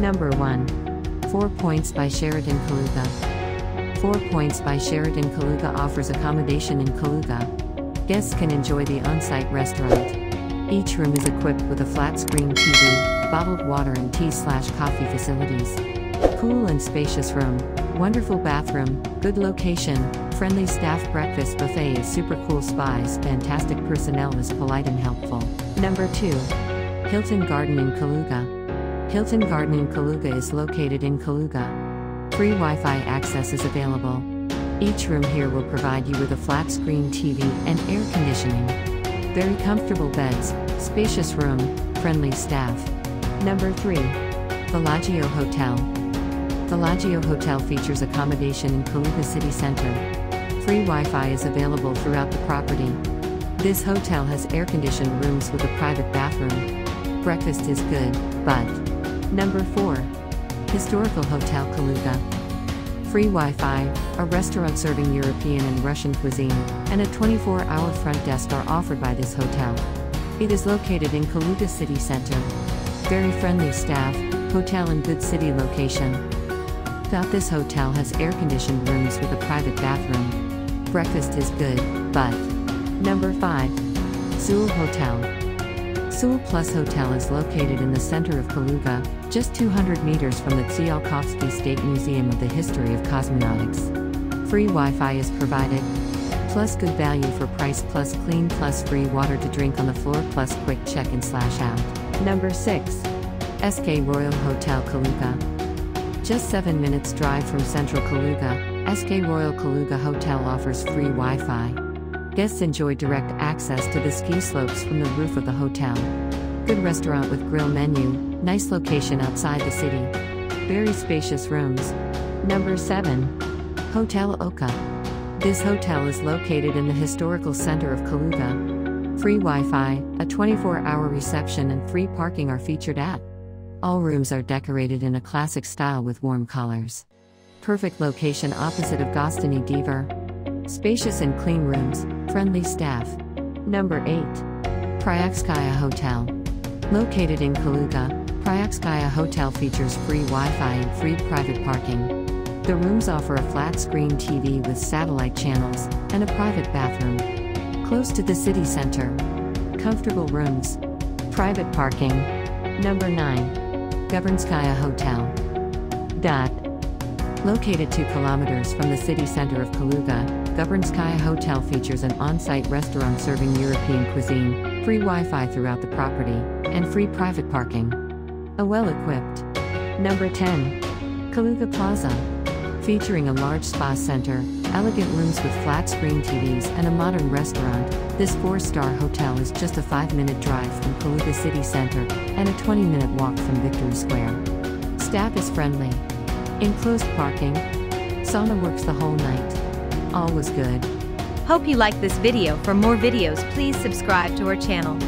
Number 1. 4 Points by Sheraton Kaluga. 4 Points by Sheraton Kaluga offers accommodation in Kaluga. Guests can enjoy the on site restaurant. Each room is equipped with a flat screen TV, bottled water, and tea slash coffee facilities. Cool and spacious room, wonderful bathroom, good location, friendly staff breakfast buffet is super cool spies, fantastic personnel is polite and helpful. Number 2. Hilton Garden Inn Kaluga. Hilton Garden Inn Kaluga is located in Kaluga. Free Wi Fi access is available. Each room here will provide you with a flat screen TV and air conditioning. Very comfortable beds, spacious room, friendly staff. Number 3. Bellagio Hotel. Bellagio Hotel features accommodation in Kaluga City Center. Free Wi Fi is available throughout the property. This hotel has air conditioned rooms with a private bathroom. Breakfast is good, but Number 4. Historical Hotel Kaluga. Free Wi Fi, a restaurant serving European and Russian cuisine, and a 24 hour front desk are offered by this hotel. It is located in Kaluga City Center. Very friendly staff, hotel in good city location. This hotel has air conditioned rooms with a private bathroom. Breakfast is good, but. Number 5. Seoul Hotel. Seoul Plus Hotel is located in the center of Kaluga, just 200 meters from the Tsiolkovsky State Museum of the History of Cosmonautics. Free Wi Fi is provided, plus good value for price plus clean plus free water to drink on the floor plus quick check in slash out. Number 6. SK Royal Hotel Kaluga. Just 7 minutes drive from central Kaluga, SK Royal Kaluga Hotel offers free Wi Fi. Guests enjoy direct access to the ski slopes from the roof of the hotel. Good restaurant with grill menu, nice location outside the city. Very spacious rooms. Number 7. Hotel Oka. This hotel is located in the historical center of Kaluga. Free Wi Fi, a 24 hour reception, and free parking are featured at. All rooms are decorated in a classic style with warm colors. Perfect location opposite of Gostiny Dvor. Spacious and clean rooms, friendly staff. Number 8. Priokskaya Hotel. Located in Kaluga, Priokskaya Hotel features free Wi Fi and free private parking. The rooms offer a flat screen TV with satellite channels and a private bathroom. Close to the city center. Comfortable rooms. Private parking. Number 9. Gubernskaya Hotel. Dot. Located 2 kilometers from the city center of Kaluga, Gubernskaya Hotel features an on site restaurant serving European cuisine, free Wi Fi throughout the property, and free private parking. A well equipped. Number 10. Kaluga Plaza. Featuring a large spa center, elegant rooms with flat screen TVs, and a modern restaurant, this four star hotel is just a 5 minute drive from Kaluga City Center and a 20 minute walk from Victory Square. Staff is friendly. Enclosed parking. Sauna works the whole night. All was good. Hope you liked this video. For more videos, please subscribe to our channel.